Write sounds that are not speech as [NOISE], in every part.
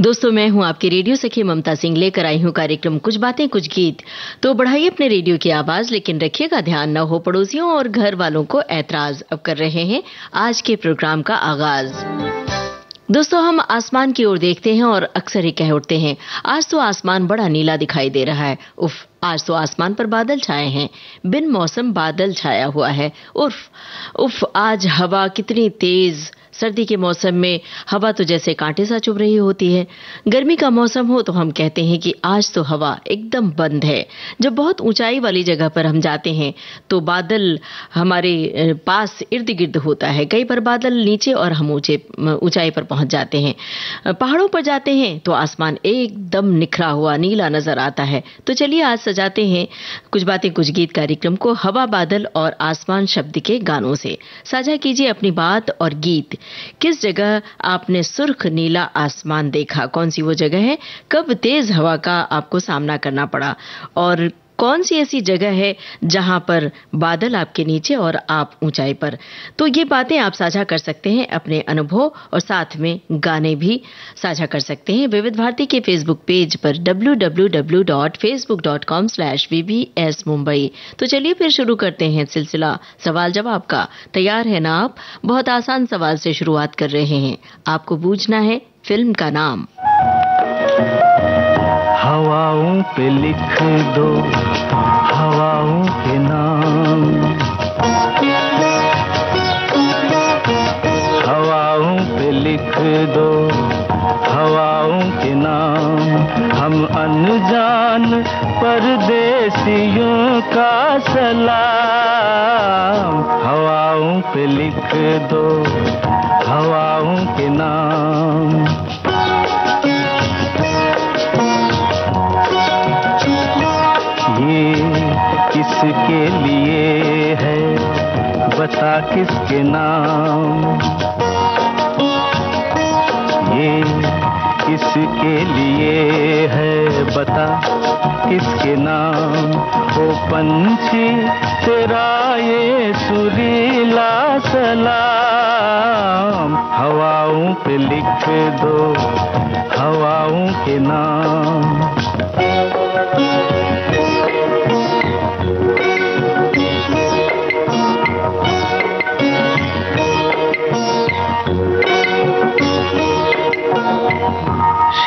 दोस्तों, मैं हूँ आपके रेडियो सखी ममता सिंह। लेकर आई हूँ कार्यक्रम कुछ बातें, कुछ गीत। तो बढ़ाइए अपने रेडियो की आवाज़, लेकिन रखिएगा ध्यान न हो पड़ोसियों और घर वालों को ऐतराज अब कर रहे हैं आज के प्रोग्राम का आगाज़। दोस्तों, हम आसमान की ओर देखते हैं और अक्सर ही कह उठते हैं, आज तो आसमान बड़ा नीला दिखाई दे रहा है। उफ, आज तो आसमान पर बादल छाए हैं, बिन मौसम बादल छाया हुआ है। उर्फ़ उफ, आज हवा कितनी तेज सर्दी के मौसम में हवा तो जैसे कांटे सा चुभ रही होती है। गर्मी का मौसम हो तो हम कहते हैं कि आज तो हवा एकदम बंद है। जब बहुत ऊंचाई वाली जगह पर हम जाते हैं तो बादल हमारे पास इर्द गिर्द होता है। कई बार बादल नीचे और हम ऊँचे ऊंचाई पर पहुँच जाते हैं। पहाड़ों पर जाते हैं तो आसमान एकदम निखरा हुआ, नीला नज़र आता है। तो चलिए आज सजाते हैं कुछ बातें, कुछ गीत कार्यक्रम को हवा, बादल और आसमान शब्द के गानों से। साझा कीजिए अपनी बात और गीत। किस जगह आपने सुर्ख नीला आसमान देखा? कौन सी वो जगह है? कब तेज हवा का आपको सामना करना पड़ा? और कौन सी ऐसी जगह है जहाँ पर बादल आपके नीचे और आप ऊंचाई पर? तो ये बातें आप साझा कर सकते हैं अपने अनुभव और साथ में गाने भी साझा कर सकते हैं। विविध भारती के फेसबुक पेज पर www.facebook.com/vbs मुंबई तो चलिए फिर शुरू करते हैं सिलसिला। सवाल जवाब का तैयार है ना आप? बहुत आसान सवाल से शुरुआत कर रहे हैं। आपको पूछना है, फ़िल्म का नाम। हवाओं पे लिख दो, हवाओं के नाम। हवाओं पे लिख दो, हवाओं के नाम। हम अनजान परदेसियों का सलाम। हवाओं पे लिख दो, हवाओं के नाम। बता किसके नाम? ये किसके लिए है बता किसके नाम? ओ पंछी, तेरा ये सुरीला सलाम। हवाओं पे लिख दो, हवाओं के नाम।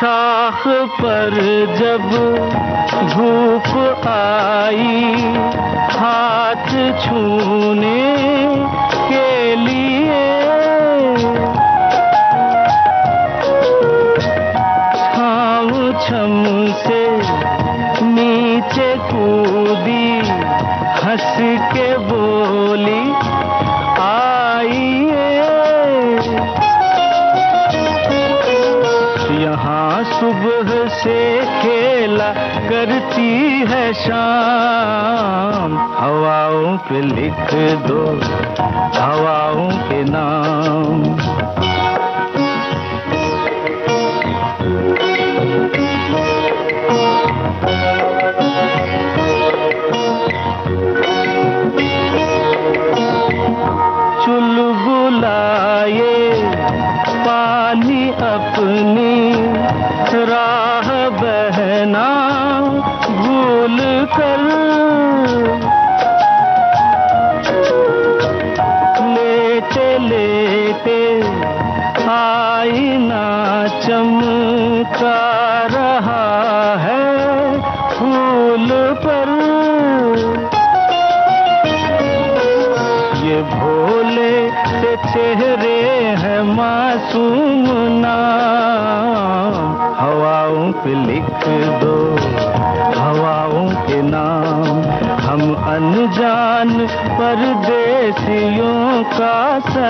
शाख पर जब धूप आई, हाथ छूने के लिए। छाव छम से नीचे कूदी, हंस के बोली करती है शाम। हवाओं पे लिख दो हवाओं के नाम।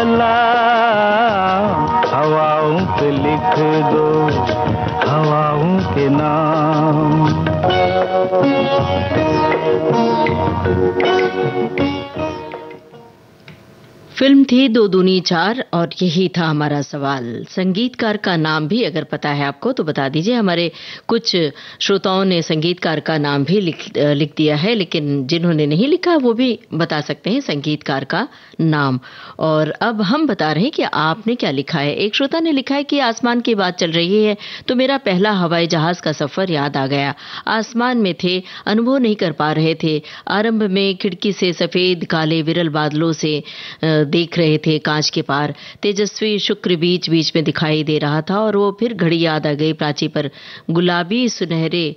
सलाम हवाओं पे लिख दो हवाओं के नाम। फ़िल्म थी दो दूनी चार, और यही था हमारा सवाल। संगीतकार का नाम भी अगर पता है आपको तो बता दीजिए। हमारे कुछ श्रोताओं ने संगीतकार का नाम भी लिख लिख दिया है, लेकिन जिन्होंने नहीं लिखा, वो भी बता सकते हैं संगीतकार का नाम। और अब हम बता रहे हैं कि आपने क्या लिखा है। एक श्रोता ने लिखा है कि आसमान की बात चल रही है तो मेरा पहला हवाई जहाज़ का सफ़र याद आ गया। आसमान में थे, अनुभव नहीं कर पा रहे थे। आरंभ में खिड़की से सफ़ेद, काले, विरल बादलों से देख रहे थे कांच के पार। तेजस्वी शुक्र बीच बीच में दिखाई दे रहा था और वो फिर घड़ी याद आ गई प्राची पर। गुलाबी सुनहरे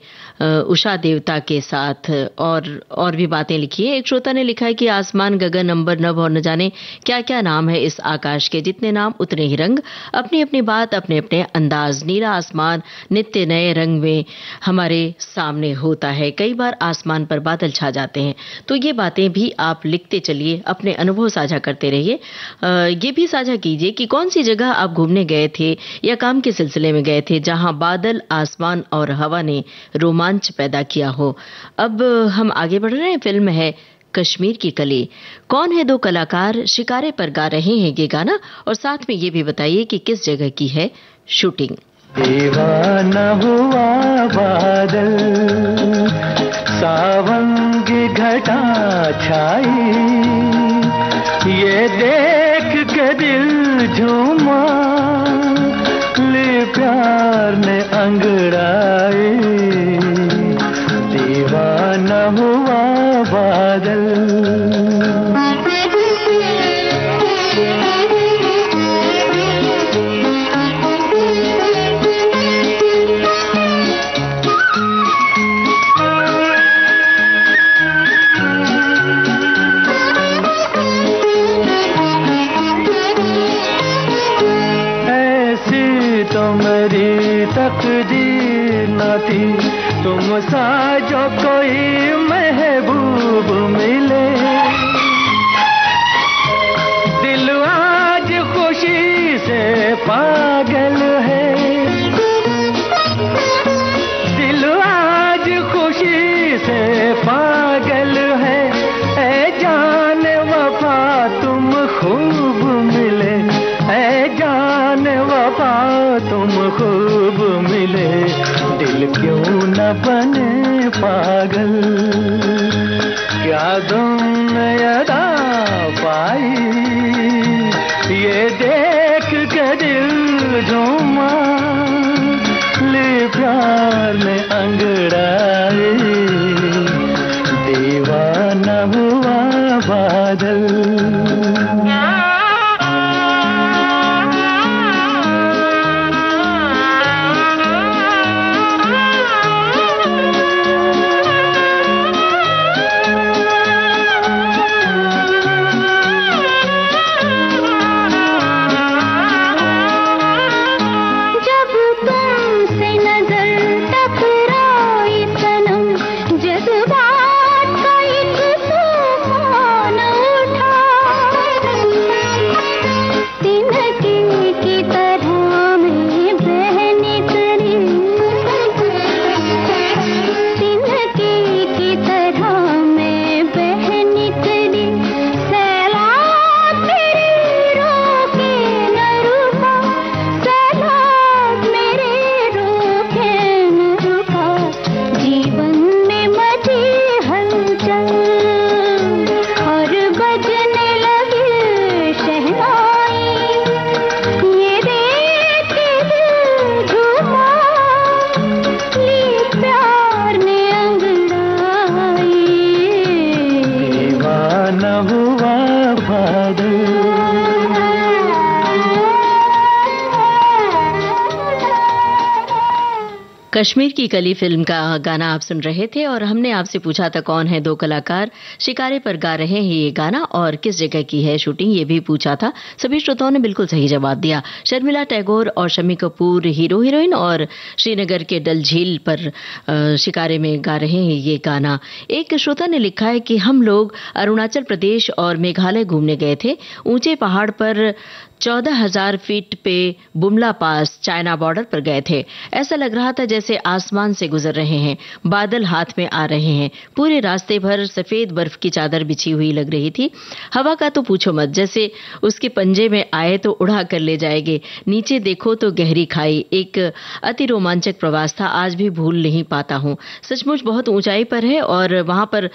उषा देवता के साथ। और और भी बातें लिखी है। एक श्रोता ने लिखा है कि आसमान गगन, अंबर नभ और न जाने। क्या क्या नाम है इस आकाश के? जितने नाम, उतने ही रंग। अपनी अपनी बात अपने अपने अंदाज। नीला आसमान, नित्य नए रंग में हमारे सामने होता है। कई बार आसमान पर बादल छा जाते हैं। तो ये बातें भी आप लिखते चलिए, अपने अनुभव साझा करते रहिए। ये भी साझा कीजिए कि कौन सी जगह आप घूमने गए थे या काम के सिलसिले में गए थे जहाँ बादल, आसमान और हवा ने रोमांच पैदा किया हो। अब हम आगे बढ़ रहे हैं। फ़िल्म है कश्मीर की कली। कौन है दो कलाकार शिकारे पर गा रहे हैं ये गाना? और साथ में ये भी बताइए कि किस जगह की है शूटिंग? दीवाना हुआ बादल घटा छाई। ये देख के दिल झूमा। ले प्यार ने अंगड़ाए। दीवाना हुआ बादल। सा जो कोई महबूब मिले। दिल आज खुशी से पागल तुम खूब मिले, दिल क्यों न बने पागल? क्या तुम अदा पाई? ये देख के दिल झूमा, ले प्यार में अंगड़ाए दीवाना हुआ बादल। कश्मीर की कली फ़िल्म का गाना आप सुन रहे थे और हमने आपसे पूछा था कौन है दो कलाकार। शिकारे पर गा रहे हैं ये गाना और किस जगह की है शूटिंग, ये भी पूछा था। सभी श्रोताओं ने बिल्कुल सही जवाब दिया। शर्मिला टैगोर और शमी कपूर हीरो, हीरोइन और श्रीनगर के डल झील पर शिकारे में गा रहे हैं ये गाना। एक श्रोता ने लिखा है कि हम लोग अरुणाचल प्रदेश और मेघालय घूमने गए थे। ऊँचे पहाड़ पर चौदह हज़ार फीट पे बुमला पास चाइना बॉर्डर पर गए थे। ऐसा लग रहा था जैसे आसमान से गुजर रहे हैं। बादल हाथ में आ रहे हैं। पूरे रास्ते भर सफ़ेद बर्फ़ की चादर बिछी हुई लग रही थी। हवा का तो पूछो मत, जैसे उसके पंजे में आए तो उड़ा कर ले जाएँगे। नीचे देखो तो गहरी खाई। एक अति रोमांचक प्रवास था। आज भी भूल नहीं पाता हूँ। सचमुच बहुत ऊंचाई पर है और वहाँ पर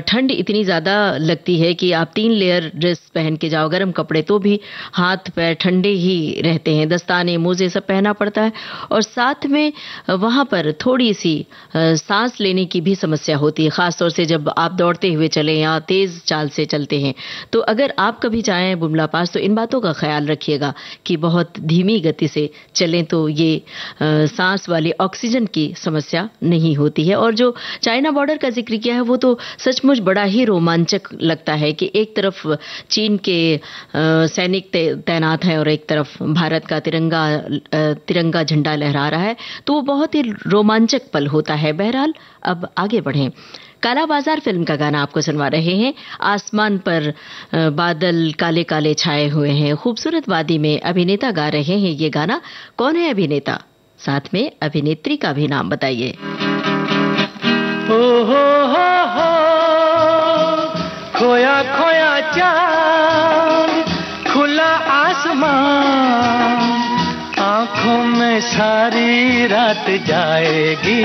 ठंड इतनी ज़्यादा लगती है कि आप तीन लेयर ड्रेस पहन के जाओ। गर्म कपड़े तो भी हाथ पैर ठंडे ही रहते हैं। दस्ताने, मोजे सब पहना पड़ता है और साथ में वहाँ पर थोड़ी सी सांस लेने की भी समस्या होती है, खासतौर से जब आप दौड़ते हुए चले या तेज चाल से चलते हैं। तो अगर आप कभी जाएँ बुमला पास तो इन बातों का ख्याल रखिएगा कि बहुत धीमी गति से चलें तो ये सांस वाली ऑक्सीजन की समस्या नहीं होती है। और जो चाइना बॉर्डर का ज़िक्र किया है, वो तो सचमुच बड़ा ही रोमांचक लगता है कि एक तरफ़ चीन के सैनिक तैनात हैं और एक तरफ़ भारत का तिरंगा तिरंगा झंडा लहरा रहा है तो वो बहुत ही रोमांचक पल होता है। बहरहाल, अब आगे बढ़ें। काला बाज़ार फ़िल्म का गाना आपको सुनवा रहे हैं। आसमान पर बादल काले काले छाए हुए हैं। खूबसूरत वादी में अभिनेता गा रहे हैं ये गाना। कौन है अभिनेता? साथ में अभिनेत्री का भी नाम बताइए। खोया खोया खुला आसमान आँखों में सारी रात जाएगी।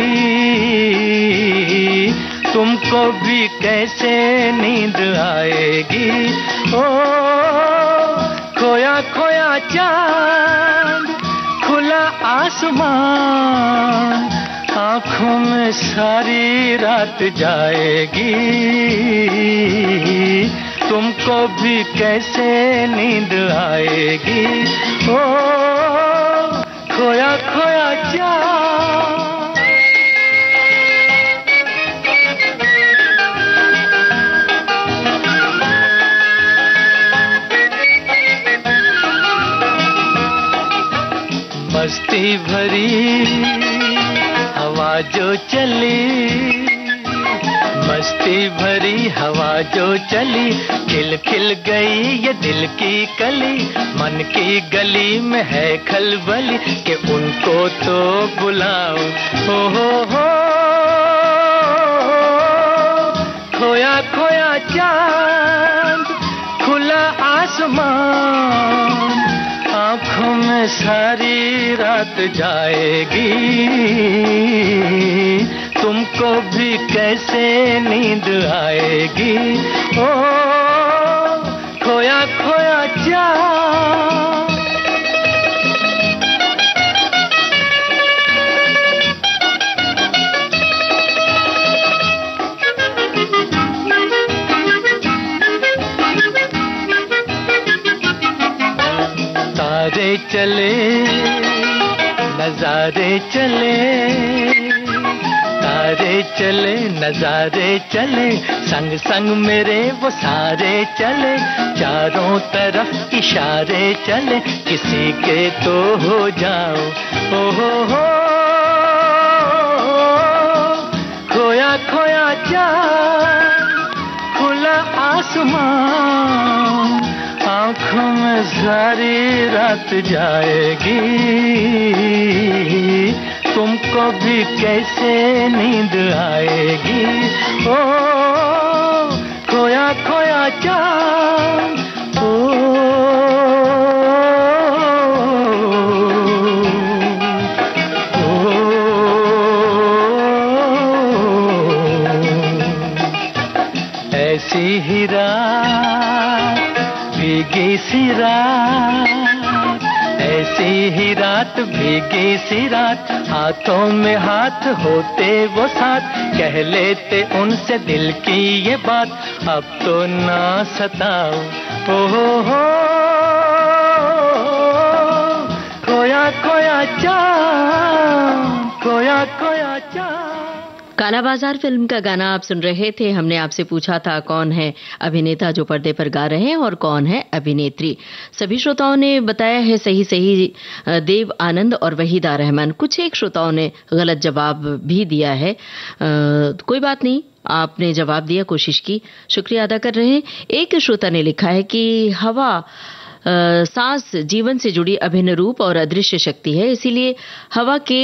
तुमको भी कैसे नींद आएगी? ओ, खोया खोया चाँद, खुला आसमान, आँखों में सारी रात जाएगी। तुमको भी कैसे नींद आएगी? ओ खोया खोया चाँद मस्ती भरी हवा जो चली मस्ती भरी हवा जो चली खिल खिल गई ये दिल की कली। मन की गली में है खलबली के उनको तो बुलाओ। हो हो हो, खोया खोया चाँद, खुला आसमान। आँखों में सारी रात जाएगी। तुमको भी कैसे नींद आएगी? ओ खोया खोया जा। तारे चले नजारे चले। तारे चले, नजारे चले, संग संग मेरे वो सारे चले, चारों तरफ़ इशारे चले, किसी के तो हो जाओ। ओ हो हो, खोया खोया जा, खुला आसमान, आँखों में सारी रात जाएगी। तुमको भी कैसे नींद आएगी? ओ, खोया खोया चाँद। ओ, ऐसी ही रात, भीगी सी रात। ऐसी ही रात, भीगी सी रात, हाथों में हाथ होते वो साथ। कह लेते उनसे दिल की ये बात, अब तो ना सताओ ओ हो हो खोया खोया चा खोया खोया चाँद। काला बाज़ार फ़िल्म का गाना आप सुन रहे थे हमने आपसे पूछा था कौन है अभिनेता जो पर्दे पर गा रहे हैं और कौन है अभिनेत्री। सभी श्रोताओं ने बताया है सही सही देव आनंद और वहीदा रहमान। कुछ एक श्रोताओं ने गलत जवाब भी दिया है। आ, कोई बात नहीं आपने जवाब दिया कोशिश की शुक्रिया अदा कर रहे हैं। एक श्रोता ने लिखा है कि हवा सांस जीवन से जुड़ी अभिन्न रूप और अदृश्य शक्ति है। इसीलिए हवा के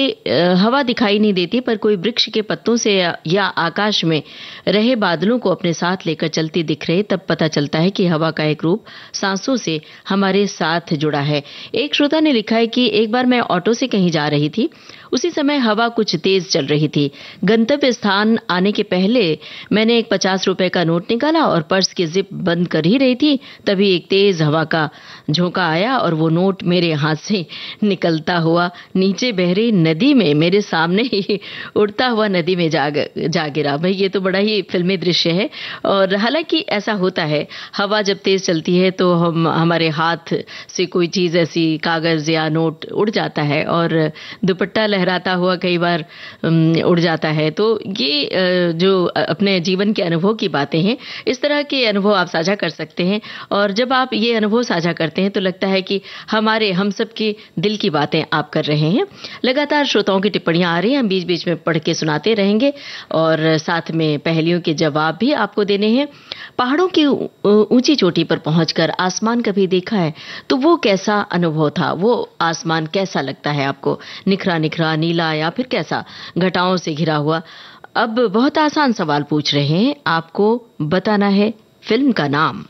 हवा दिखाई नहीं देती, पर कोई वृक्ष के पत्तों से या आकाश में रहे बादलों को अपने साथ लेकर चलती दिख रहे, तब पता चलता है कि हवा का एक रूप सांसों से हमारे साथ जुड़ा है। एक श्रोता ने लिखा है कि एक बार मैं ऑटो से कहीं जा रही थी, उसी समय हवा कुछ तेज चल रही थी। गंतव्य स्थान आने के पहले मैंने एक पचास रुपए का नोट निकाला और पर्स की जिप बंद कर ही रही थी, तभी एक तेज हवा का झोंका आया और वो नोट मेरे हाथ से निकलता हुआ नीचे बह रही नदी में मेरे सामने ही [LAUGHS] उड़ता हुआ नदी में जा जा गिरा। भाई, ये तो बड़ा ही फिल्मी दृश्य है और हालाँकि ऐसा होता है, हवा जब तेज चलती है तो हम, हमारे हाथ से कोई चीज़ ऐसी, कागज़ या नोट उड़ जाता है और दुपट्टा लहराता हुआ कई बार उड़ जाता है। तो ये जो अपने जीवन के अनुभव की बातें हैं, इस तरह के अनुभव आप साझा कर सकते हैं और जब आप ये अनुभव साझा करते हैं तो लगता है कि हमारे, हम सब के दिल की बातें आप कर रहे हैं। लगातार श्रोताओं की टिप्पणियाँ आ रही हैं, हम बीच बीच में पढ़ के सुनाते रहेंगे और साथ में पहलियों के जवाब भी आपको देने हैं। पहाड़ों की ऊँची चोटी पर पहुंचकर आसमान कभी देखा है? तो वो कैसा अनुभव था? वो आसमान कैसा लगता है आपको? निखरा निखरा नीला या फिर कैसा? घटाओं से घिरा हुआ। अब बहुत आसान सवाल पूछ रहे हैं, आपको बताना है फ़िल्म का नाम।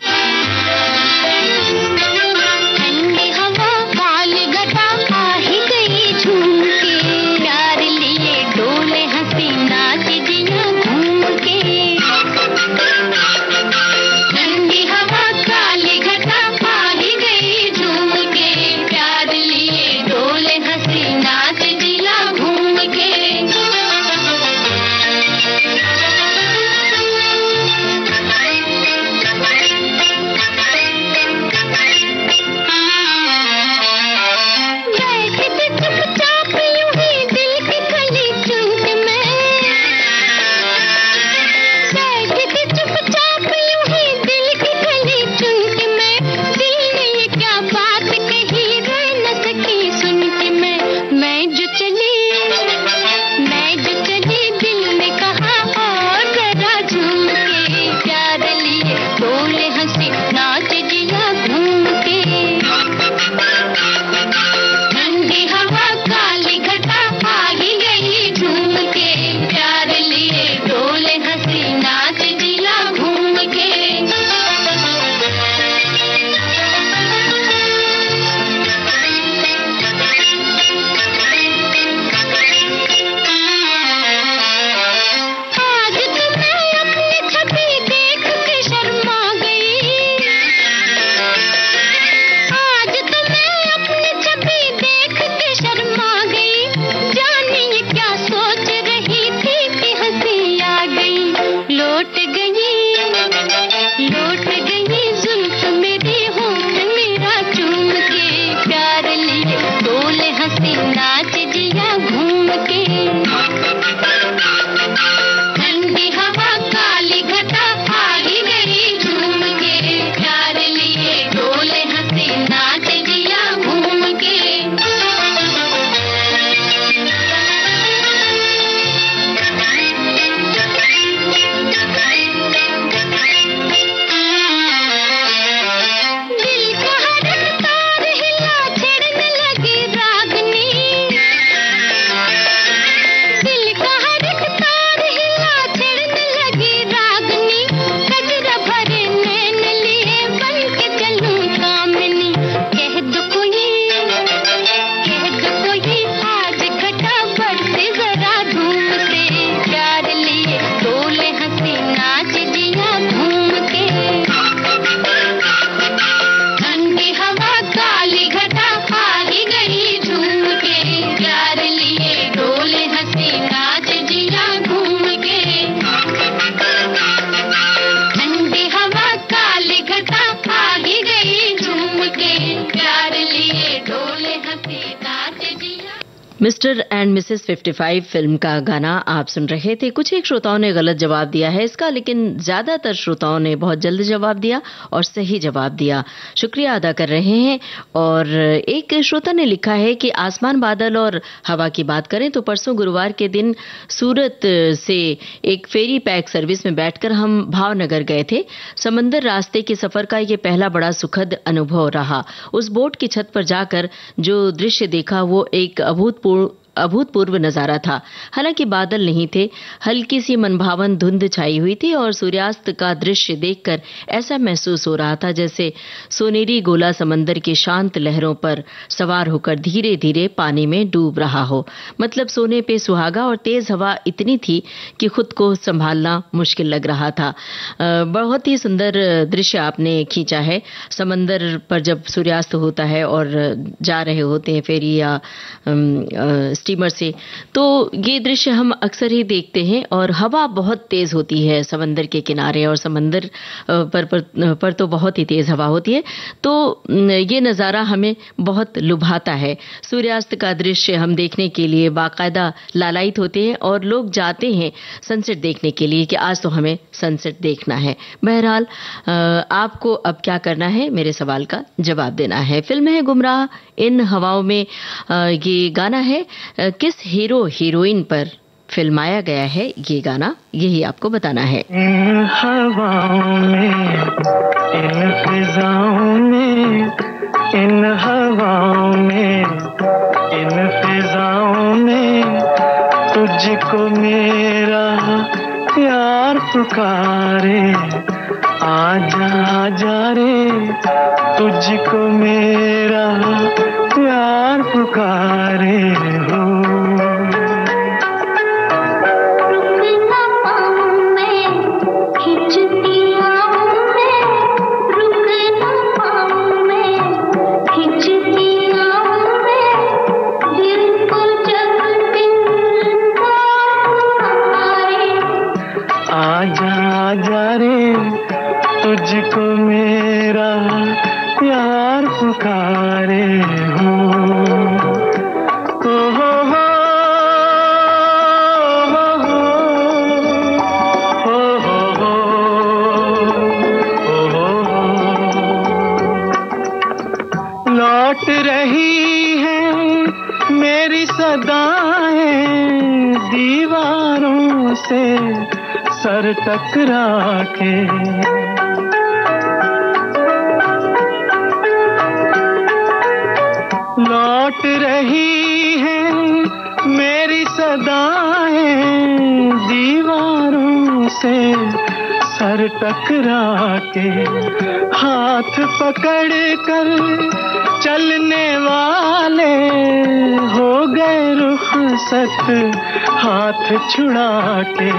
एंड 55 फ़िल्म का गाना आप सुन रहे थे। कुछ एक श्रोताओं ने गलत जवाब दिया है इसका, लेकिन ज़्यादातर श्रोताओं ने बहुत जल्द जवाब दिया और सही जवाब दिया। शुक्रिया अदा कर रहे हैं और एक श्रोता ने लिखा है कि आसमान बादल और हवा की बात करें तो परसों गुरुवार के दिन सूरत से एक फेरी पैक सर्विस में बैठकर हम भावनगर गए थे। समंदर रास्ते के सफ़र का ये पहला बड़ा सुखद अनुभव रहा। उस बोट की छत पर जाकर जो दृश्य देखा वो एक अभूतपूर्व अभूतपूर्व नज़ारा था। हालाँकि बादल नहीं थे, हल्की सी मनभावन धुंध छाई हुई थी और सूर्यास्त का दृश्य देखकर ऐसा महसूस हो रहा था जैसे सोनेरी गोला समंदर की शांत लहरों पर सवार होकर धीरे धीरे पानी में डूब रहा हो। मतलब सोने पे सुहागा और तेज हवा इतनी थी कि खुद को संभालना मुश्किल लग रहा था। बहुत ही सुंदर दृश्य आपने खींचा है। समंदर पर जब सूर्यास्त होता है और जा रहे होते हैं फेरी या स्टीमर से। तो ये दृश्य हम अक्सर ही देखते हैं और हवा बहुत तेज होती है समंदर के किनारे और समंदर पर, पर पर तो बहुत ही तेज हवा होती है। तो ये नज़ारा हमें बहुत लुभाता है। सूर्यास्त का दृश्य हम देखने के लिए बाकायदा लालायित होते हैं और लोग जाते हैं सनसेट देखने के लिए कि आज तो हमें सनसेट देखना है। बहरहाल आपको अब क्या करना है? मेरे सवाल का जवाब देना है। फ़िल्म है गुमराह इन हवाओं में ये गाना है किस हीरो हीरोइन पर फिल्माया गया है ये गाना? यही आपको बताना है। इन हवाओं में, इन फिजाओं में तुझको मेरा प्यार पुकारे, आजा आजा रे, तुझको मेरा प्यार पुकारे। टकरा के लौट रही है मेरी सदाएँ दीवारों से सर टकरा के हाथ पकड़ कर चलने वाले हो गए रुख सत हाथ छुड़ा के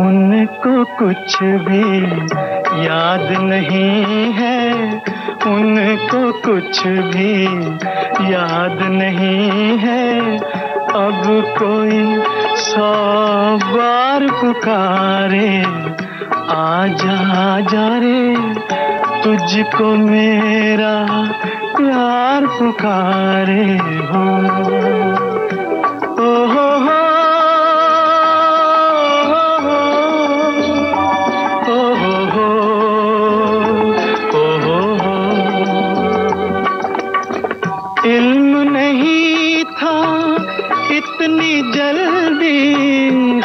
उनको कुछ भी याद नहीं है। उनको कुछ भी याद नहीं है। अब कोई सौ बार पुकारे, आजा जा रे, तुझको मेरा प्यार पुकारे हो।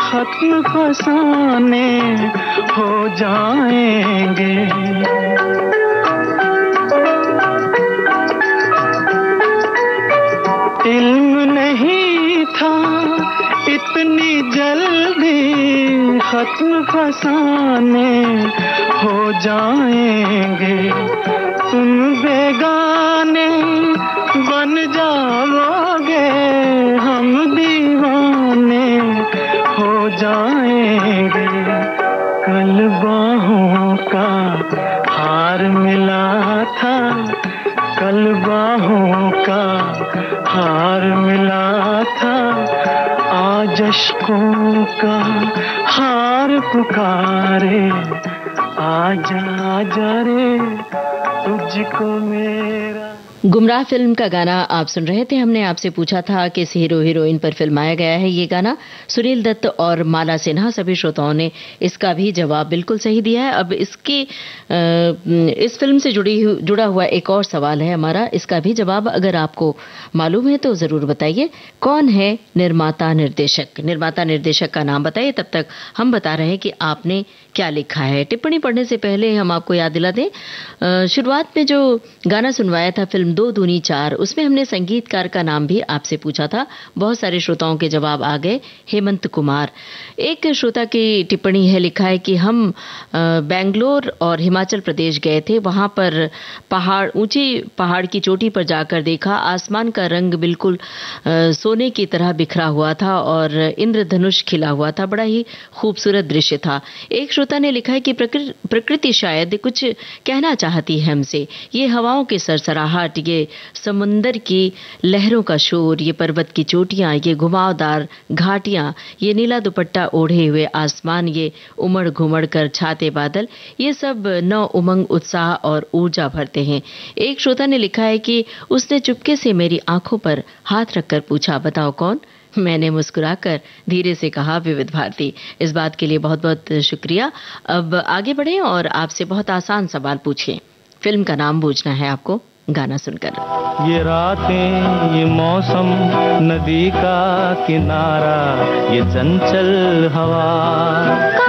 खत्म फसाने हो जाएँगे। इल्म नहीं था। इतनी जल्दी खत्म फसाने हो जाएँगे। तुम बेगाने बन जाओगे। हम दीवाने हो जाएँगे अशकों का हार पुकारे आजा आजा रे तुझको मेरा गुमराह फ़िल्म का गाना आप सुन रहे थे। हमने आपसे पूछा था कि इस हीरो हीरोइन पर फिल्माया गया है ये गाना। सुनील दत्त और माला सिन्हा, सभी श्रोताओं ने इसका भी जवाब बिल्कुल सही दिया है। अब इसकी इस फ़िल्म से जुड़ी जुड़ा हुआ एक और सवाल है हमारा। इसका भी जवाब अगर आपको मालूम है तो ज़रूर बताइए। कौन है निर्माता निर्देशक? निर्माता निर्देशक का नाम बताइए। तब तक हम बता रहे हैं कि आपने क्या लिखा है? टिप्पणी पढ़ने से पहले हम आपको याद दिला दें शुरुआत में जो गाना सुनवाया था, फ़िल्म दो दूनी चार, उसमें हमने संगीतकार का नाम भी आपसे पूछा था। बहुत सारे श्रोताओं के जवाब आ गए, हेमंत कुमार। एक श्रोता की टिप्पणी है, लिखा है कि हम बेंगलोर और हिमाचल प्रदेश गए थे, वहाँ पर पहाड़, ऊँची पहाड़ की चोटी पर जाकर देखा, आसमान का रंग बिल्कुल सोने की तरह बिखरा हुआ था और इंद्रधनुष खिला हुआ था, बड़ा ही खूबसूरत दृश्य था। एक श्रोता ने लिखा है कि प्रकृति शायद कुछ कहना चाहती है हमसे। ये हवाओं के सरसराहट, ये समुंदर की लहरों का शोर, ये पर्वत की चोटियाँ, ये घुमावदार घाटियाँ, ये नीला दुपट्टा ओढ़े हुए आसमान, ये उमड़ घुमड़ कर छाते बादल, ये सब नौ उमंग उत्साह और ऊर्जा भरते हैं। एक श्रोता ने लिखा है कि उसने चुपके से मेरी आँखों पर हाथ रखकर पूछा, बताओ कौन? मैंने मुस्कुराकर धीरे से कहा विविध भारती इस बात के लिए बहुत बहुत शुक्रिया। अब आगे बढ़े और आपसे बहुत आसान सवाल पूछें। फ़िल्म का नाम पूछना है आपको गाना सुनकर। ये रातें ये मौसम नदी का किनारा ये चंचल हवा।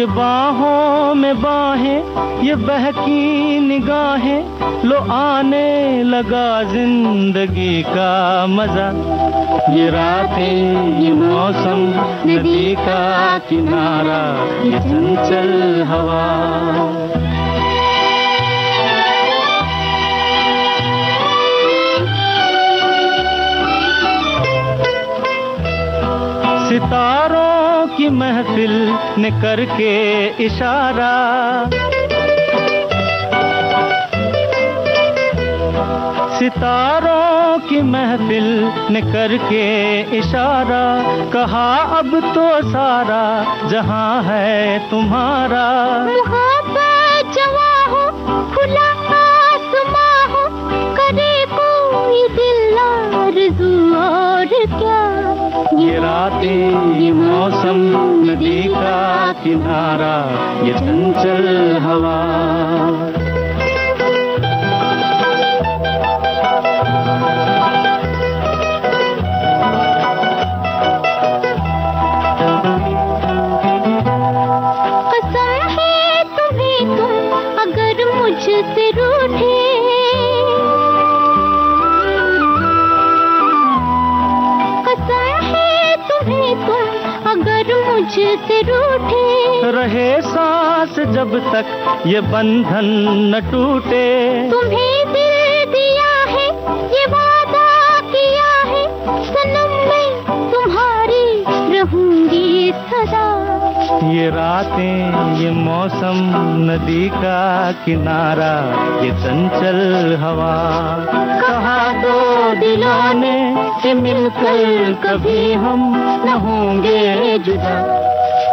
ये बाहों में बाहें ये बहकी निगाहें लो आने लगा ज़िंदगी का मज़ा। ये रातें ये मौसम नदी का किनारा ये चंचल हवा। सितारों की महफिल ने करके इशारा। सितारों की महफिल ने करके इशारा। कहा, अब तो सारा जहाँ है तुम्हारा। किनारा ये चंचल हवा। रहे सांस जब तक ये बंधन न टूटे। तुम्हें दिल दिया है ये वादा किया है सनम मैं तुम्हारी रहूँगी सदा ये रातें ये मौसम नदी का किनारा ये चंचल हवा। कहा दो दिलों ने मिलकर कभी हम न होंगे जुदा।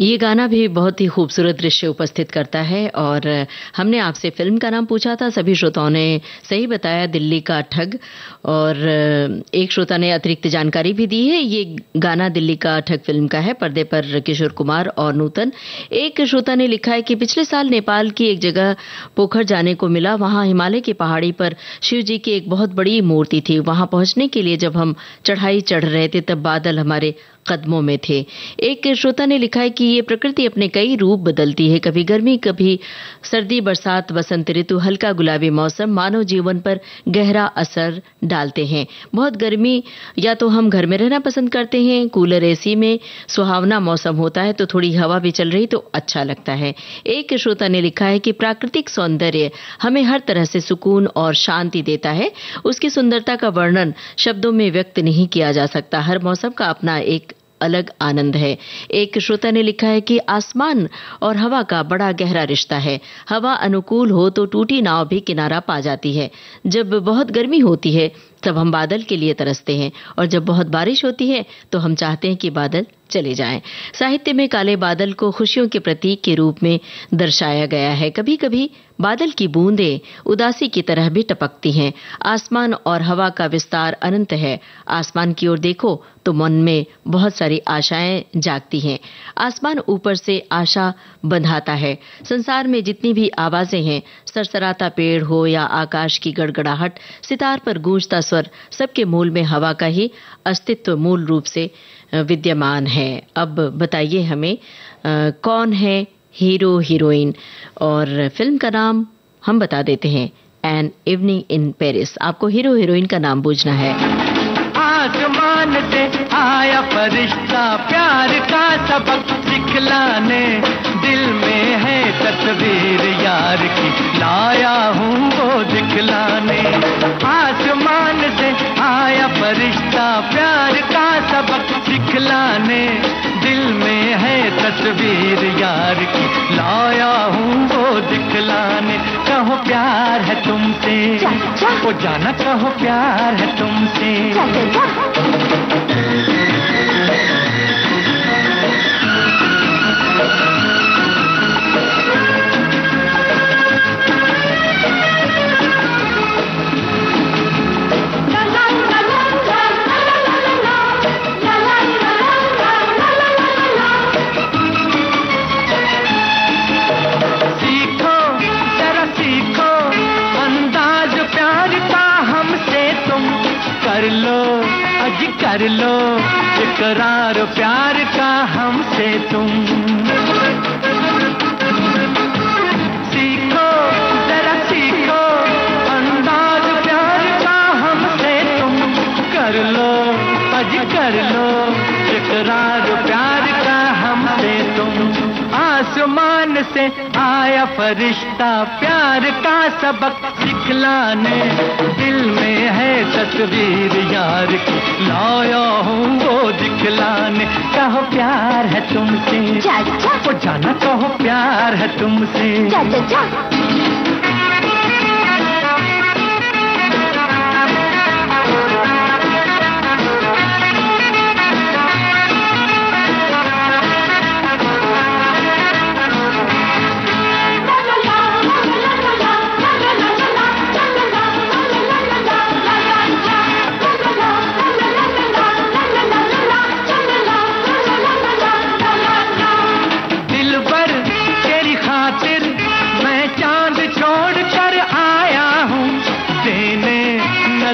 ये गाना भी बहुत ही खूबसूरत दृश्य उपस्थित करता है और हमने आपसे फ़िल्म का नाम पूछा था, सभी श्रोताओं ने सही बताया, दिल्ली का ठग। और एक श्रोता ने अतिरिक्त जानकारी भी दी है, ये गाना दिल्ली का ठग फ़िल्म का है, पर्दे पर किशोर कुमार और नूतन। एक श्रोता ने लिखा है कि पिछले साल नेपाल की एक जगह पोखर जाने को मिला, वहाँ हिमालय की पहाड़ी पर शिव जी की एक बहुत बड़ी मूर्ति थी। वहाँ पहुँचने के लिए जब हम चढ़ाई चढ़ रहे थे, तब बादल हमारे कदमों में थे। एक श्रोता ने लिखा है कि ये प्रकृति अपने कई रूप बदलती है। कभी गर्मी, कभी सर्दी, बरसात बसंत ऋतु, हल्का गुलाबी मौसम मानव जीवन पर गहरा असर डालते हैं। बहुत गर्मी, या तो हम घर में रहना पसंद करते हैं, कूलर एसी में सुहावना मौसम होता है तो थोड़ी हवा भी चल रही तो अच्छा लगता है। एक श्रोता ने लिखा है कि प्राकृतिक सौंदर्य हमें हर तरह से सुकून और शांति देता है। उसकी सुंदरता का वर्णन शब्दों में व्यक्त नहीं किया जा सकता। हर मौसम का अपना एक अलग आनंद है। एक श्रोता ने लिखा है कि आसमान और हवा का बड़ा गहरा रिश्ता है। हवा अनुकूल हो तो टूटी नाव भी किनारा पा जाती है। जब बहुत गर्मी होती है, तब हम बादल के लिए तरसते हैं और जब बहुत बारिश होती है तो हम चाहते हैं कि बादल चले जाएँ। साहित्य में काले बादल को खुशियों के प्रतीक के रूप में दर्शाया गया है। कभी कभी बादल की बूंदें उदासी की तरह भी टपकती हैं। आसमान और हवा का विस्तार अनंत है। आसमान की ओर देखो तो मन में बहुत सारी आशाएँ जागती हैं। आसमान ऊपर से आशा बंधाता है। संसार में जितनी भी आवाज़ें हैं, सरसराता पेड़ हो या आकाश की गड़गड़ाहट, सितार पर गूंजता स्वर, सबके मूल में हवा का ही अस्तित्व मूल रूप से विद्यमान है। अब बताइए हमें कौन है हीरो, हीरोइन? और फ़िल्म का नाम हम बता देते हैं एन इवनिंग इन पेरिस आपको हीरो, हीरोइन का नाम पूछना है। से आया फरिश्ता प्यार का सबक सिखलाने। दिल में है तस्वीर यार की लाया हूँ वो दिखलाने। आसमान से आया फरिश्ता प्यार का सबक सिखलाने। दिल में है तस्वीर यार की लाया हूँ वो दिखलाने। कहो प्यार है तुमसे वो जाना कहो प्यार है तुमसे। thank कर लो, इकरार प्यार का हमसे तुम। सीखो सीखो, अंदाज प्यार का हमसे तुम। कर लो कर लो, इकरार प्यार का हमसे तुम। आसमान से आया फरिश्ता, प्यार का सबक सिखलाने। दिल में है तस्वीर यार की। लाया हूँ वो दिखलाने। कहो प्यार है तुमसे। वो जाना कहो प्यार है तुमसे।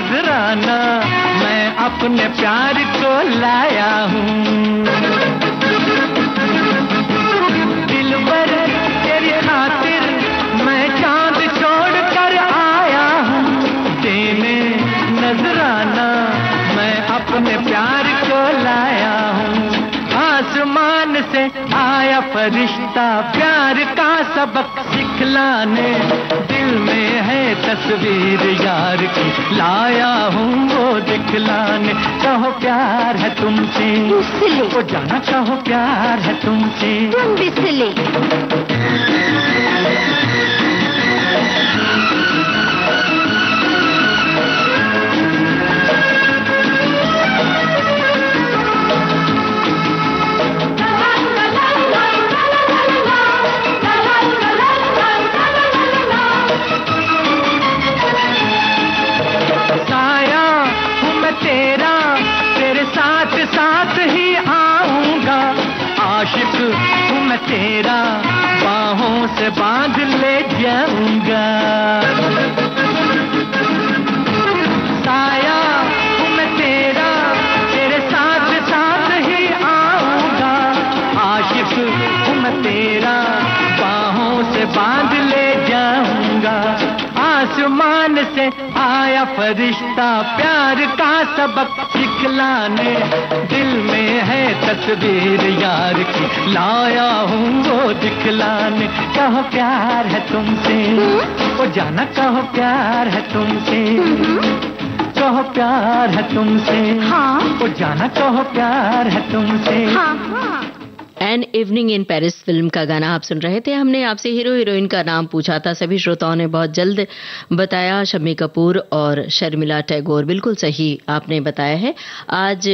नजराना मैं अपने प्यार को लाया हूँ। फरिश्ता प्यार का सबक सिखलाने दिल में है तस्वीर यार की। लाया हूँ वो दिखलाने कहो प्यार है तुमसे। वो जाना कहो प्यार है तुमसे। साया तेरा बाहों से बाँध ले जाऊँगा। फरिश्ता प्यार का सबक सिखलाने दिल में है तस्वीर यार की। लाया हूँ वो दिखलाने कहो प्यार है तुमसे। वो जाना कहो प्यार है तुमसे। कहो प्यार है तुमसे। हाँ। वो जाना कहो प्यार है तुमसे। हाँ हाँ। An evening in Paris film का गाना आप सुन रहे थे। हमने आपसे हीरो हीरोइन का नाम पूछा था। सभी श्रोताओं ने बहुत जल्द बताया, शम्मी कपूर और शर्मिला टैगोर बिल्कुल सही आपने बताया है। आज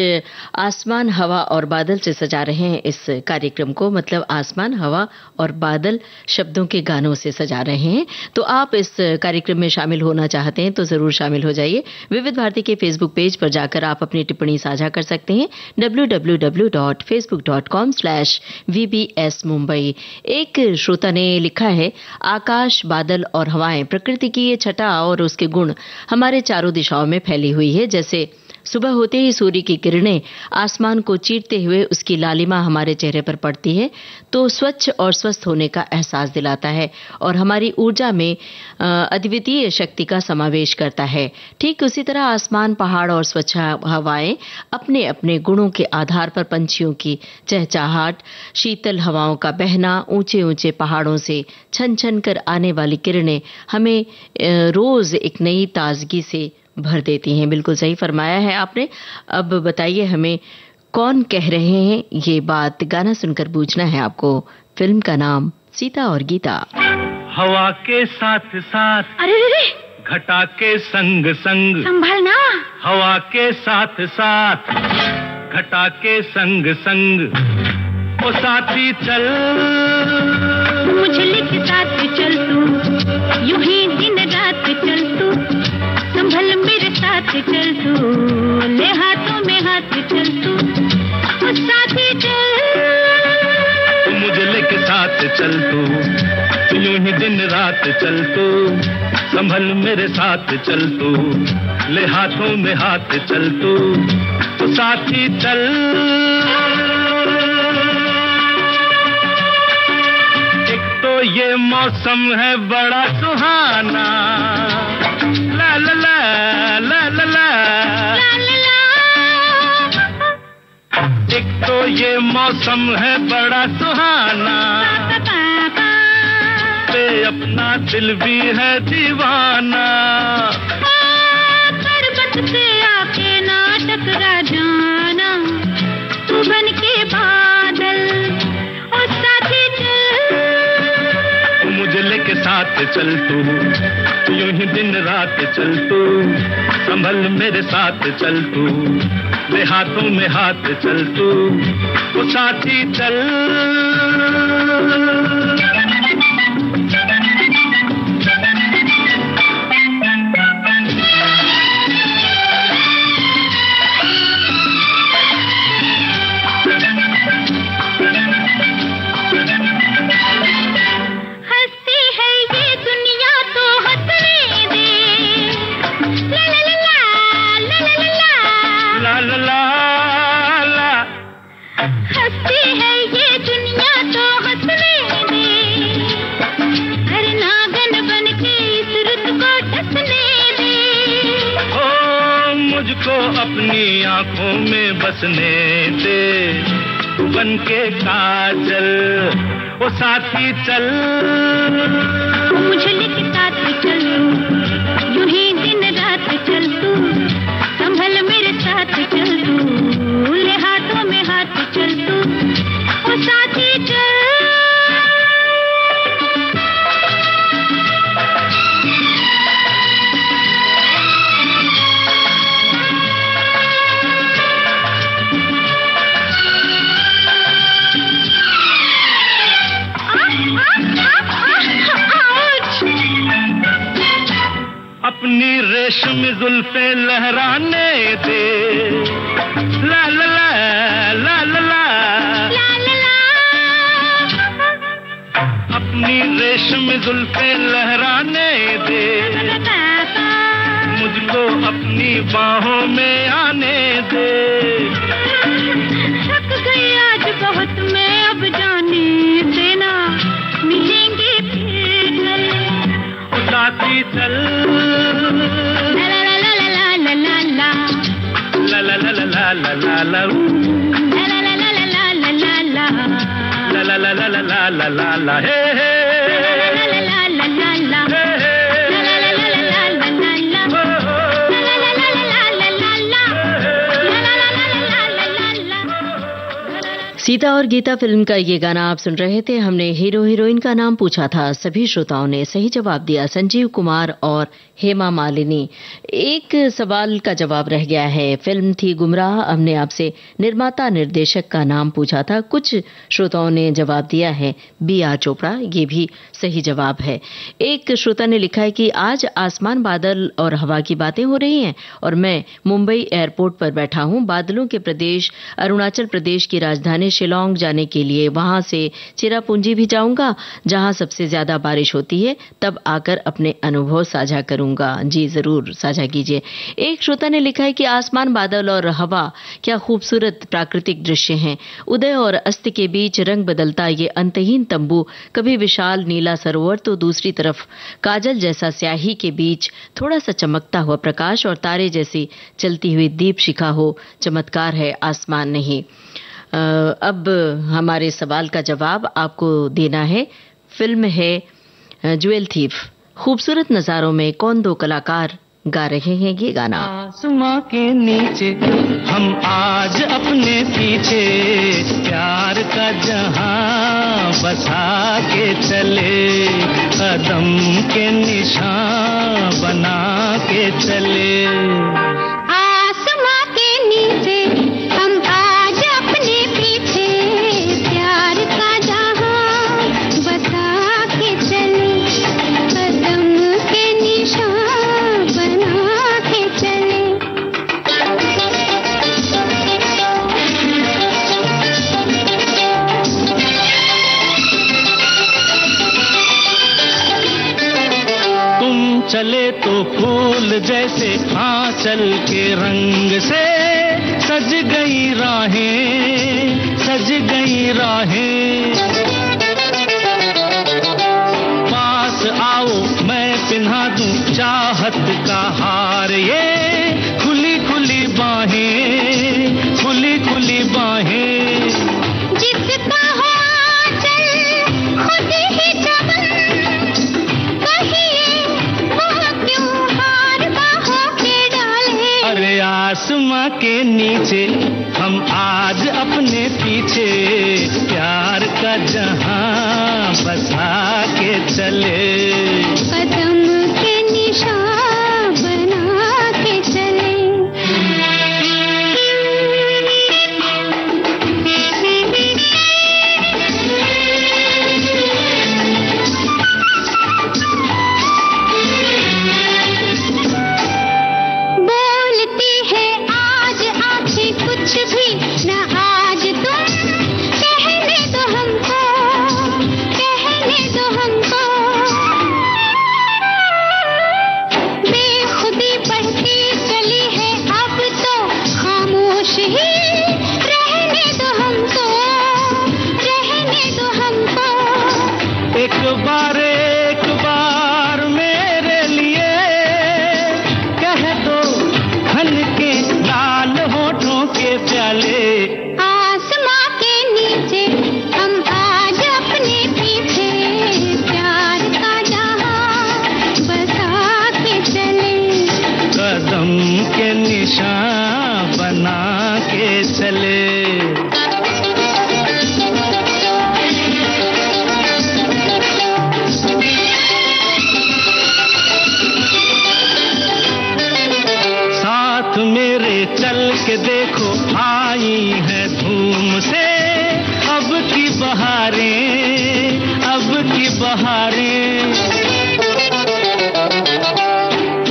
आसमान, हवा और बादल से सजा रहे हैं इस कार्यक्रम को। मतलब आसमान, हवा और बादल शब्दों के गानों से सजा रहे हैं। तो आप इस कार्यक्रम में शामिल होना चाहते हैं तो ज़रूर शामिल हो जाइए। विविध भारती के फेसबुक पेज पर जाकर आप अपनी टिप्पणी साझा कर सकते हैं। W W W dot Facebook dot com slash VBS Mumbai एक श्रोता ने लिखा है, आकाश, बादल और हवाएँ, प्रकृति की ये छटा और उसके गुण हमारे चारों दिशाओं में फैली हुई है, जैसे सुबह होते ही सूर्य की किरणें आसमान को चीरते हुए उसकी लालिमा हमारे चेहरे पर पड़ती है तो स्वच्छ और स्वस्थ होने का एहसास दिलाता है और हमारी ऊर्जा में अद्वितीय शक्ति का समावेश करता है। ठीक उसी तरह आसमान, पहाड़ और स्वच्छ हवाएँ अपने अपने गुणों के आधार पर पंछियों की चहचहाट शीतल हवाओं का बहना ऊँचे ऊँचे पहाड़ों से छन छन कर आने वाली किरणें हमें रोज एक नई ताजगी से भर देती हैं। बिल्कुल सही फरमाया है आपने। अब बताइए हमें कौन कह रहे हैं ये बात? गाना सुनकर पूछना है आपको। फ़िल्म का नाम सीता और गीता। हवा के साथ साथ अरे रे रे घटा के संग संग संभलना। हवा के साथ साथ घटा के संग संग ओ साथी चल। मुझे लिख साथ चल तू यूँ ही दिन रात चल तू। संभल मेरे साथ चल तू ले हाथों में हाथ चल तू ओ साथी चल। मुझे लेके साथ चल तू तू यूँ ही दिन रात चल तू, संभल मेरे साथ चल तू, ले हाथों में हाथ चल तू तो साथी चल। एक तो ये मौसम है बड़ा सुहाना एक तो ये मौसम है बड़ा सुहाना पा, अपना दिल भी है दीवाना पर्वत से आके ना टकरा जाना साथ चल तू। यूँ ही दिन रात चल तू। संभल मेरे साथ चल तू। ले हाथों में हाथ चल तू। तो साथी चल। अपनी आँखों में बसने दे तू बन के काजल, ओ साथी चल। तू मुझे लेके साथ चल, यूँ ही अपनी रेशम जुल्फे लहराने दे। ला ला ला ला ला ला। अपनी रेशम जुल्फे लहराने दे। मुझको अपनी बाहों में आने दे। थक गई आज बहुत मैं। अब जाने देना मिलेंगे फिर कल ओ साथी चल ला ला ला ला ला ला ला ला ला ला ला ला ला ला ला ला ऊ। ला ला ला ला ला ला ला ला ला ला ला ला ला ला ला ला ला ला हे हे ला सीता और गीता फ़िल्म का ये गाना आप सुन रहे थे। हमने हीरो हीरोइन का नाम पूछा था। सभी श्रोताओं ने सही जवाब दिया। संजीव कुमार और हेमा मालिनी। एक सवाल का जवाब रह गया है। फ़िल्म थी गुमराह। हमने आपसे निर्माता निर्देशक का नाम पूछा था। कुछ श्रोताओं ने जवाब दिया है। B R Chopra. ये भी सही जवाब है। एक श्रोता ने लिखा है कि आज आसमान बादल और हवा की बातें हो रही हैं और मैं मुंबई एयरपोर्ट पर बैठा हूँ। बादलों के प्रदेश, अरुणाचल प्रदेश की राजधानी शिलोंग जाने के लिए वहाँ से चिरापूंजी भी जाऊँगा। जहाँ सबसे ज़्यादा बारिश होती है, तब आकर अपने अनुभव साझा करूँगा। जी ज़रूर, साझा कीजिए। एक श्रोता ने लिखा है कि आसमान बादल और हवा, क्या खूबसूरत प्राकृतिक दृश्य हैं। उदय और अस्त के बीच रंग बदलता ये अंतहीन तंबू कभी विशाल, नीला सरोवर तो दूसरी तरफ़ काजल जैसा स्याही के बीच थोड़ा सा चमकता हुआ प्रकाश और तारे जैसी चलती हुई दीप शिखा हो, चमत्कार है, आसमान नहीं। अब हमारे सवाल का जवाब आपको देना है। फ़िल्म है ज्वेल थीफ। खूबसूरत नजारों में कौन दो कलाकार गा रहे हैं ये गाना। आसमां के नीचे, हम आज अपने पीछे, प्यार का जहाँ बसा के चले, कदम के निशान बना के चले। चले तो फूल जैसे आंचल के रंग से सज गई राहें, सज गई राहें। पास आओ, मैं पिन्हा दूँ चाहत का हार ये। खुली खुली बाहें खुली खुली बाहें। आसमां के नीचे हम आज अपने पीछे। प्यार का जहाँ बसा के चले। बहारें अब की बहारें।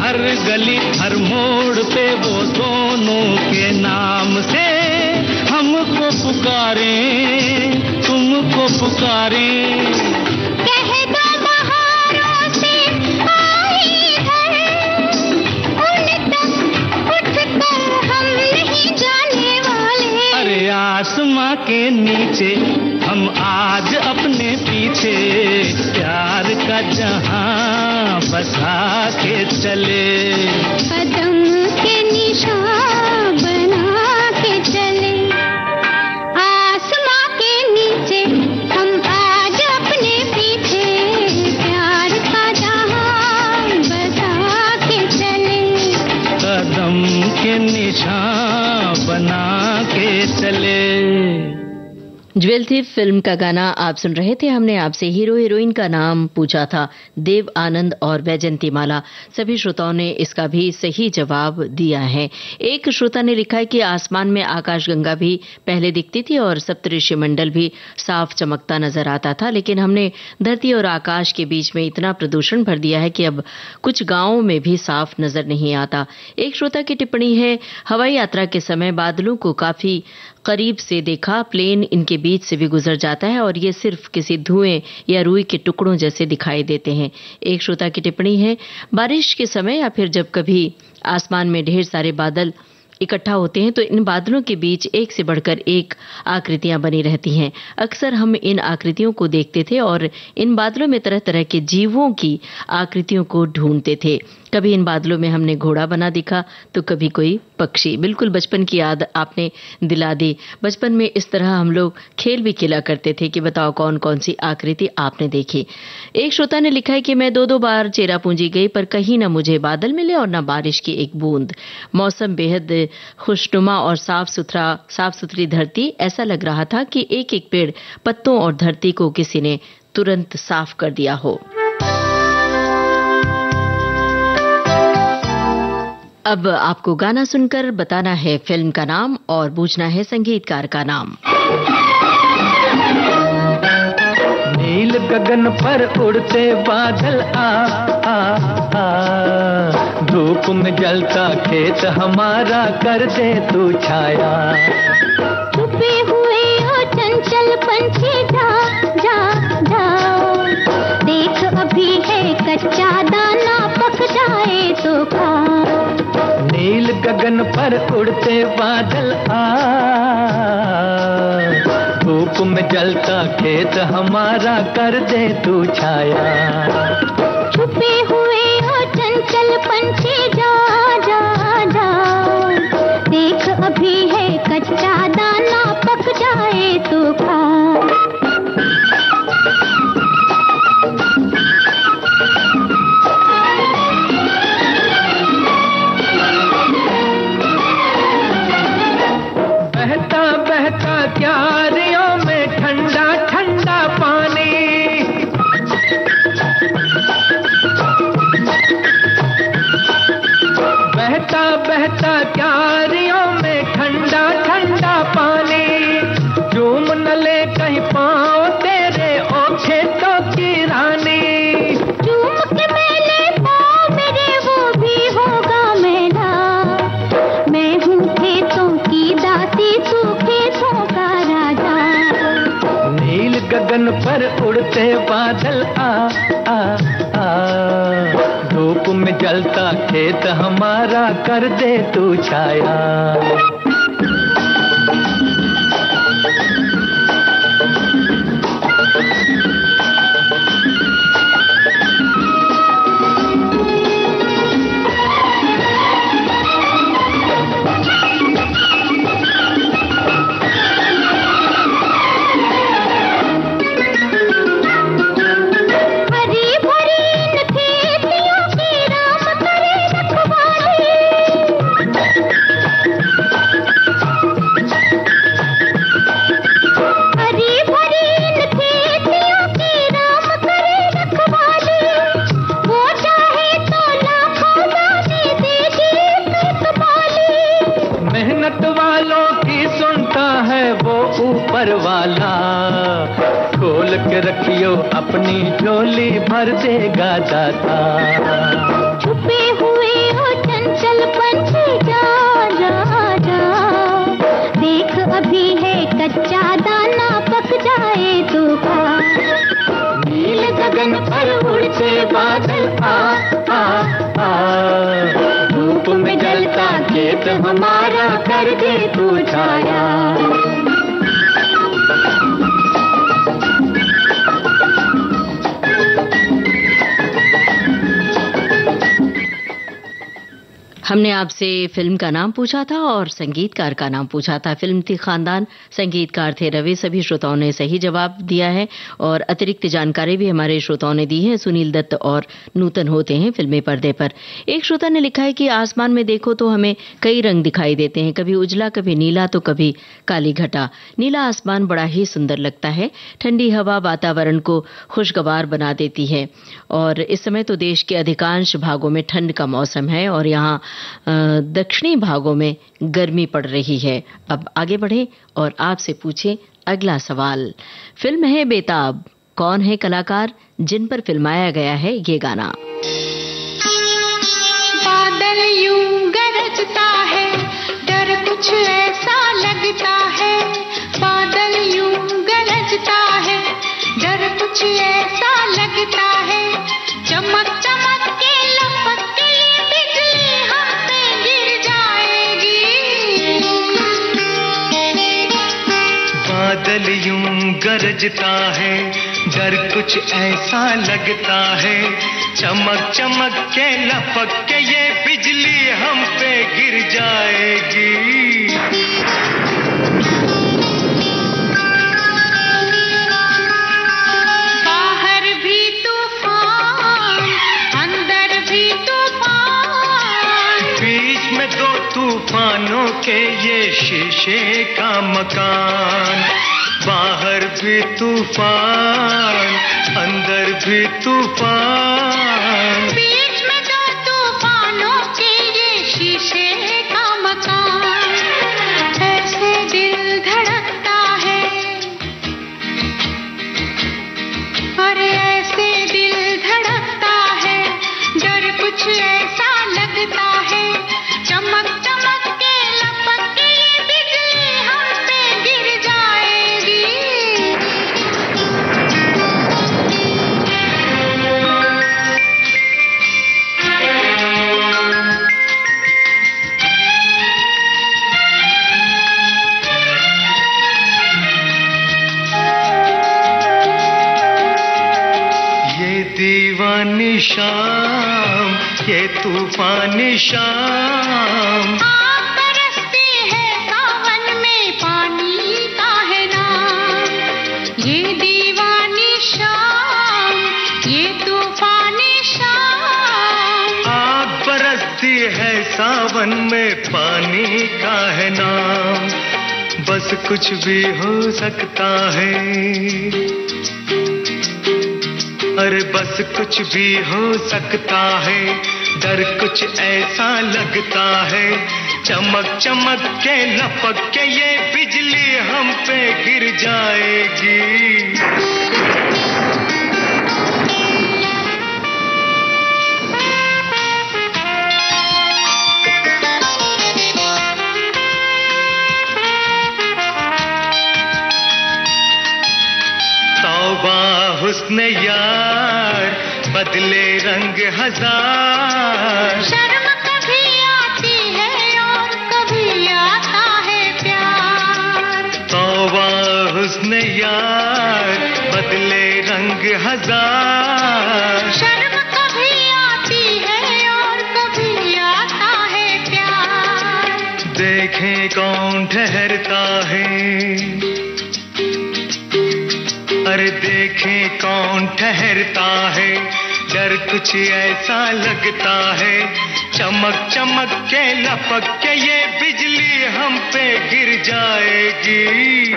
हर गली हर मोड़ पे वो दोनों के नाम से हमको पुकारें तुमको पुकारें। के नीचे हम आज अपने पीछे प्यार का जहाँ बसा के चले। कदम के निशान बना के चले। आसमां के नीचे हम आज अपने पीछे प्यार का जहाँ बसा के चले। कदम के निशान बना के चले। ज्वेल थीफ फ़िल्म का गाना आप सुन रहे थे। हमने आपसे हीरो हीरोइन का नाम पूछा था, देव आनंद और वैजंती माला। सभी श्रोताओं ने इसका भी सही जवाब दिया है। एक श्रोता ने लिखा है कि आसमान में आकाशगंगा भी पहले दिखती थी और सप्तऋषि मंडल भी साफ़ चमकता नज़र आता था, लेकिन हमने धरती और आकाश के बीच में इतना प्रदूषण भर दिया है कि अब कुछ गाँवों में भी साफ़ नज़र नहीं आता। एक श्रोता की टिप्पणी है, हवाई यात्रा के समय बादलों को काफ़ी करीब से देखा, प्लेन इनके बीच से भी गुजर जाता है और ये सिर्फ़ किसी धुएँ या रुई के टुकड़ों जैसे दिखाई देते हैं। एक श्रोता की टिप्पणी है, बारिश के समय या फिर जब कभी आसमान में ढेर सारे बादल इकट्ठा होते हैं तो इन बादलों के बीच एक से बढ़कर एक आकृतियाँ बनी रहती हैं। अक्सर हम इन आकृतियों को देखते थे और इन बादलों में तरह तरह के जीवों की आकृतियों को ढूंढते थे। कभी इन बादलों में हमने घोड़ा बना दिखा तो कभी कोई पक्षी। बिल्कुल बचपन की याद आपने दिला दी। बचपन में इस तरह हम लोग खेल भी खेला करते थे कि बताओ कौन कौन सी आकृति आपने देखी। एक श्रोता ने लिखा है कि मैं दो दो बार चेरा पूंजी गई, पर कहीं ना मुझे बादल मिले और ना बारिश की एक बूंद। मौसम बेहद खुशनुमा और साफ़ सुथरा, साफ़ सुथरी धरती। ऐसा लग रहा था कि एक एक पेड़ पत्तों और धरती को किसी ने तुरंत साफ़ कर दिया हो। अब आपको गाना सुनकर बताना है फ़िल्म का नाम और पूछना है संगीतकार का नाम। नील गगन पर उड़ते बादल आ आ आ। धूप में जलता खेत हमारा कर दे तू छाया। छुपे हुए हो चंचल पंछी जा जा जाओ देख अभी है कच्चा दाना पक जाए तो खा नील गगन पर उड़ते बादल आ। धूप में जलता खेत हमारा कर दे तू छाया। छुपे हुए हो चंचल पंछी, जा जा जा। देख अभी है कच्चा जलता खेत हमारा कर दे तू छाया। भर देगा दाता। छुपे हुए हो चंचल पंछी जा जा जा। देख अभी है कच्चा दाना, पक जाए तो नील गगन पर उड़ते बादल, आ आ आ। धूप में जलता खेत, हमारा कर दे तू छाया हमने आपसे फ़िल्म का नाम पूछा था और संगीतकार का नाम पूछा था। फ़िल्म थी खानदान। संगीतकार थे रवि। सभी श्रोताओं ने सही जवाब दिया है और अतिरिक्त जानकारी भी हमारे श्रोताओं ने दी है। सुनील दत्त और नूतन होते हैं फिल्मी पर्दे पर। एक श्रोता ने लिखा है कि आसमान में देखो तो हमें कई रंग दिखाई देते हैं। कभी उजला, कभी नीला तो कभी काली घटा। नीला आसमान बड़ा ही सुंदर लगता है। ठंडी हवा वातावरण को खुशगवार बना देती है। और इस समय तो देश के अधिकांश भागों में ठंड का मौसम है और यहाँ दक्षिणी भागों में गर्मी पड़ रही है। अब आगे बढ़े और आपसे पूछे अगला सवाल। फ़िल्म है बेताब। कौन है कलाकार जिन पर फिल्माया गया है ये गाना? बादल यूँ गरजता है, डर कुछ ऐसा लगता है। बादल यूँ गरजता है, डर कुछ ऐसा लगता है। चमक चमक बादल यूँ गरजता है डर कुछ ऐसा लगता है। चमक चमक के लपक के ये बिजली हम पे गिर जाएगी। बाहर भी तूफ़ान अंदर भी तूफ़ान। बीच में दो तूफानों के ये शीशे का मकान। भी तूफ़ान अंदर भी तूफ़ान। तूफानी शाम। बरसती है सावन में पानी का ये दीवानी ये तूफानी शाम। आग बरसती है सावन में पानी का है नाम। बस कुछ भी हो सकता है। अरे बस कुछ भी हो सकता है। डर कुछ ऐसा लगता है। चमक चमक के, लपक के ये बिजली हम पे गिर जाएगी। हुस्न यार बदले रंग हज़ार। शर्म कभी आती है और कभी आता है प्यार। तौबा हुस्न यार बदले रंग हज़ार। शर्म कभी आती है और कभी आता है प्यार। देखें कौन ठहरता है। अरे देखें कौन ठहरता है। डर कुछ ऐसा लगता है, चमक चमक के, लपक के ये बिजली हम पे गिर जाएगी।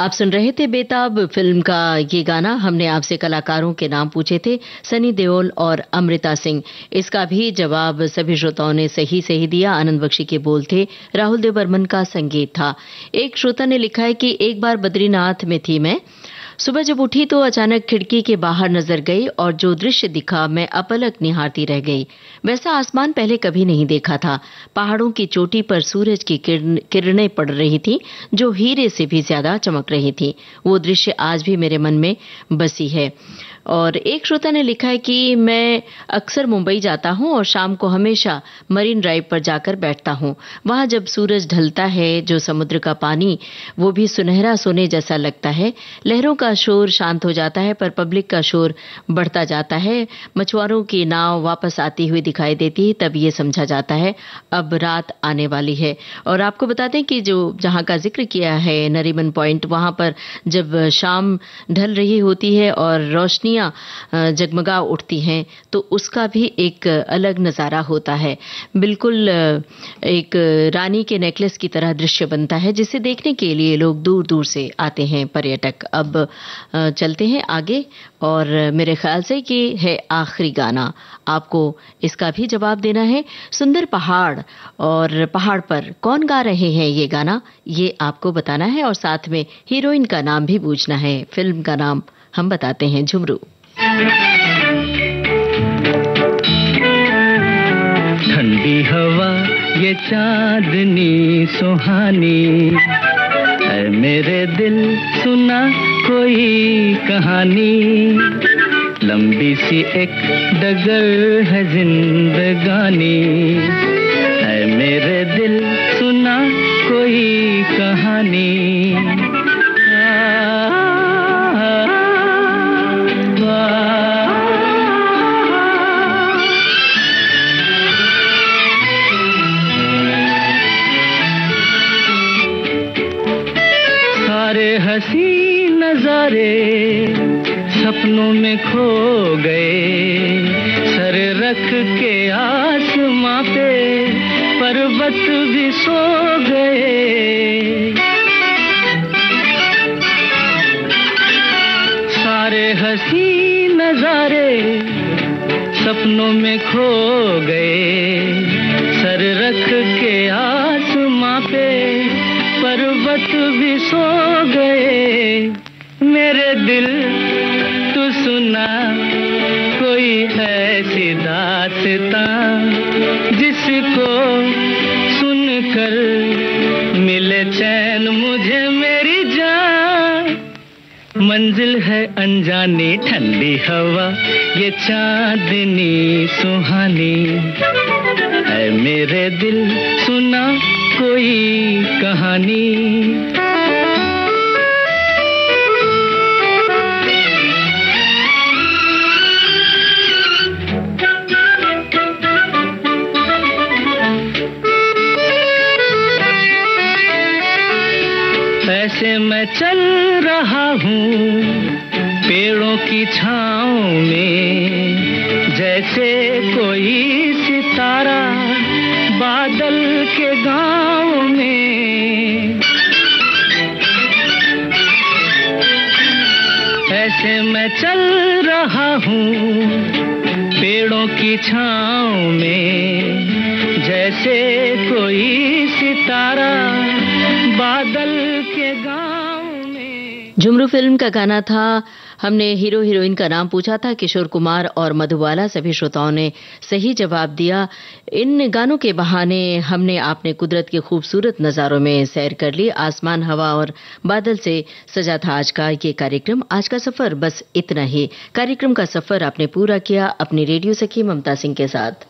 आप सुन रहे थे बेताब फ़िल्म का ये गाना। हमने आपसे कलाकारों के नाम पूछे थे, सनी देओल और अमृता सिंह। इसका भी जवाब सभी श्रोताओं ने सही सही दिया। आनंद बख्शी के बोल थे, राहुल देव बर्मन का संगीत था। एक श्रोता ने लिखा है कि एक बार बद्रीनाथ में थी मैं। सुबह जब उठी तो अचानक खिड़की के बाहर नज़र गई और जो दृश्य दिखा, मैं अपलक निहारती रह गई। वैसा आसमान पहले कभी नहीं देखा था। पहाड़ों की चोटी पर सूरज की किरणें पड़ रही थी, जो हीरे से भी ज़्यादा चमक रही थी। वो दृश्य आज भी मेरे मन में बसी है। और एक श्रोता ने लिखा है कि मैं अक्सर मुंबई जाता हूँ और शाम को हमेशा मरीन ड्राइव पर जाकर बैठता हूँ। वहाँ जब सूरज ढलता है, जो समुद्र का पानी, वो भी सुनहरा सोने जैसा लगता है। लहरों का शोर शांत हो जाता है, पर पब्लिक का शोर बढ़ता जाता है। मछुआरों की नाव वापस आती हुई दिखाई देती है, तब ये समझा जाता है, अब रात आने वाली है। और आपको बता दें कि जो जहाँ का ज़िक्र किया है नरीमन पॉइंट, वहाँ पर जब शाम ढल रही होती है और रोशनियाँ जगमगा उठती हैं तो उसका भी एक अलग नज़ारा होता है। बिल्कुल एक रानी के नेकलेस की तरह दृश्य बनता है, जिसे देखने के लिए लोग दूर दूर से आते हैं पर्यटक। अब चलते हैं आगे, और मेरे ख्याल से कि है आखिरी गाना। आपको इसका भी जवाब देना है, सुंदर पहाड़, और पहाड़ पर कौन गा रहे हैं ये गाना? ये आपको बताना है, और साथ में हीरोइन का नाम भी पूछना है, फ़िल्म का नाम हम बताते हैं झुमरू। ठंडी हवा, ये चांदनी सुहानी। है मेरे दिल सुना कोई कहानी। लंबी सी एक डगर है जिंदगानी। है मेरे दिल सुना कोई कहानी। नजारे सपनों में खो गए। सर रख के आसमां पे, पर्वत भी सो गए। सारे हसी नजारे सपनों में खो गए। सर रख के आसमां पे, पर्वत भी सो गए। मेरे दिल, तू सुना, कोई ऐसी दासता, जिसको सुनकर मिले चैन मुझे मेरी जान। मंजिल है अनजानी, ठंडी हवा, ये चांदनी सुहानी। है मेरे दिल, सुना कोई कहानी। मैं चल रहा हूँ पेड़ों की छाँव में। जैसे कोई सितारा बादल के गाँव में। ऐसे मैं चल रहा हूँ पेड़ों की छाँव में। जैसे कोई सितारा बादल झुमरू फ़िल्म का गाना था। हमने हीरो हीरोइन का नाम पूछा था, किशोर कुमार और मधुबाला, सभी श्रोताओं ने सही जवाब दिया। इन गानों के बहाने हमने आपने कुदरत के खूबसूरत नज़ारों में सैर कर ली। आसमान, हवा और बादल से सजा था आज का ये कार्यक्रम। आज का सफ़र बस इतना ही। कार्यक्रम का सफ़र आपने पूरा किया अपनी रेडियो सखी ममता सिंह के साथ।